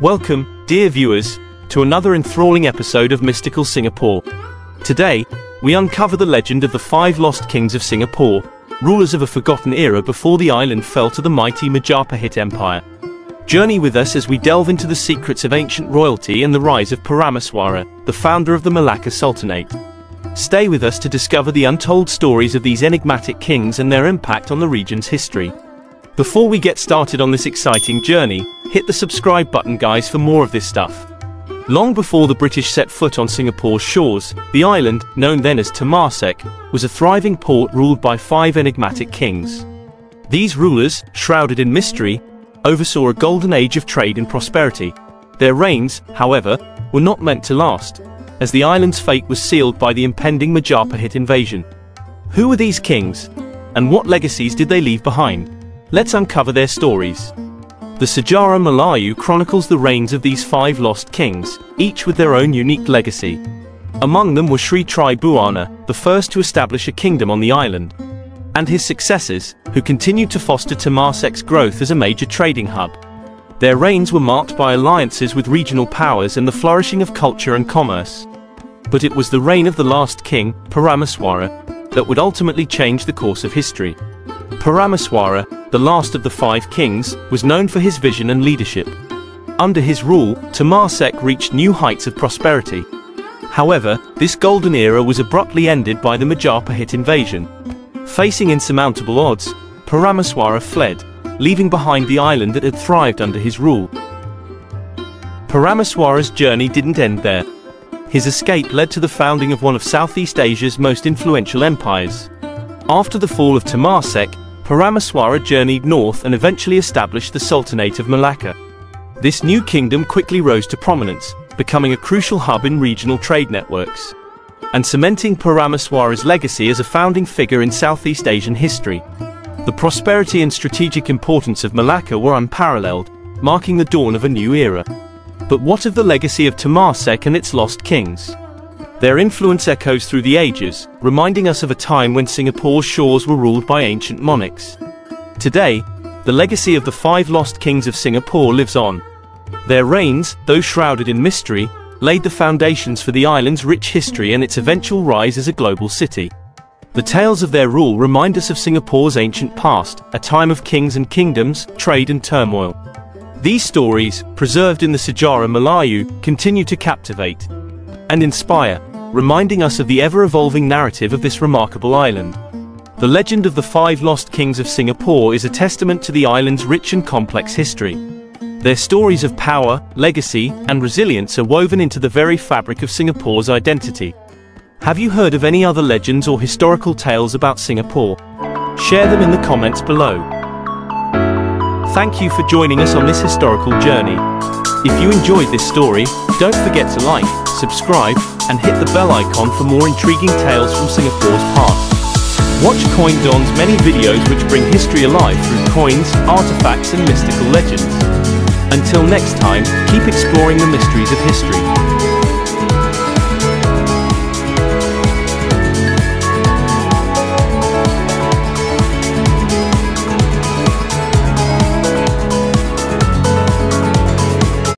Welcome, dear viewers, to another enthralling episode of Mystical Singapore. Today, we uncover the legend of the five lost kings of Singapore, rulers of a forgotten era before the island fell to the mighty Majapahit Empire. Journey with us as we delve into the secrets of ancient royalty and the rise of Parameswara, the founder of the Malacca Sultanate. Stay with us to discover the untold stories of these enigmatic kings and their impact on the region's history. Before we get started on this exciting journey, hit the subscribe button guys for more of this stuff. Long before the British set foot on Singapore's shores, the island, known then as Temasek, was a thriving port ruled by five enigmatic kings. These rulers, shrouded in mystery, oversaw a golden age of trade and prosperity. Their reigns, however, were not meant to last, as the island's fate was sealed by the impending Majapahit invasion. Who were these kings? And what legacies did they leave behind? Let's uncover their stories. The Sejarah Melayu chronicles the reigns of these five lost kings, each with their own unique legacy. Among them were Sri Tri Buana, the first to establish a kingdom on the island, and his successors, who continued to foster Temasek's growth as a major trading hub. Their reigns were marked by alliances with regional powers and the flourishing of culture and commerce. But it was the reign of the last king, Parameswara, that would ultimately change the course of history. Parameswara, the last of the five kings, was known for his vision and leadership. Under his rule, Temasek reached new heights of prosperity. However, this golden era was abruptly ended by the Majapahit invasion. Facing insurmountable odds, Parameswara fled, leaving behind the island that had thrived under his rule. Parameswara's journey didn't end there. His escape led to the founding of one of Southeast Asia's most influential empires. After the fall of Temasek, Parameswara journeyed north and eventually established the Sultanate of Malacca. This new kingdom quickly rose to prominence, becoming a crucial hub in regional trade networks, and cementing Parameswara's legacy as a founding figure in Southeast Asian history. The prosperity and strategic importance of Malacca were unparalleled, marking the dawn of a new era. But what of the legacy of Temasek and its lost kings? Their influence echoes through the ages, reminding us of a time when Singapore's shores were ruled by ancient monarchs. Today, the legacy of the five lost kings of Singapore lives on. Their reigns, though shrouded in mystery, laid the foundations for the island's rich history and its eventual rise as a global city. The tales of their rule remind us of Singapore's ancient past, a time of kings and kingdoms, trade and turmoil. These stories, preserved in the Sejarah Melayu, continue to captivate and inspire, reminding us of the ever-evolving narrative of this remarkable island. The legend of the five lost kings of Singapore is a testament to the island's rich and complex history. Their stories of power, legacy, and resilience are woven into the very fabric of Singapore's identity. Have you heard of any other legends or historical tales about Singapore? Share them in the comments below. Thank you for joining us on this historical journey. If you enjoyed this story, don't forget to like, subscribe, and hit the bell icon for more intriguing tales from Singapore's past. Watch CoinDon's many videos which bring history alive through coins, artifacts and mystical legends. Until next time, keep exploring the mysteries of history.